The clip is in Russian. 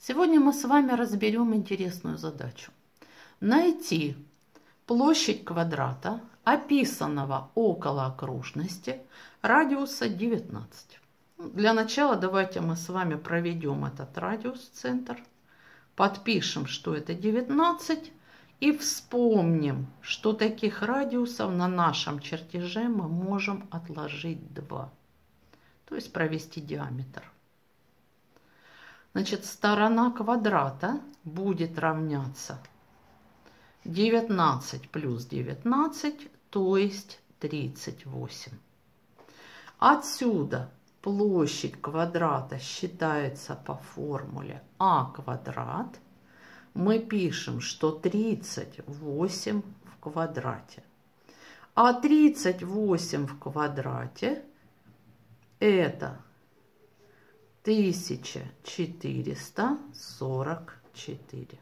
Сегодня мы с вами разберем интересную задачу. Найти площадь квадрата, описанного около окружности, радиуса 19. Для начала давайте мы с вами проведем этот радиус центр, подпишем, что это 19, и вспомним, что таких радиусов на нашем чертеже мы можем отложить 2, то есть провести диаметр. Значит, сторона квадрата будет равняться 19 плюс 19, то есть 38. Отсюда площадь квадрата считается по формуле а квадрат. Мы пишем, что 38 в квадрате. А 38 в квадрате это 1444.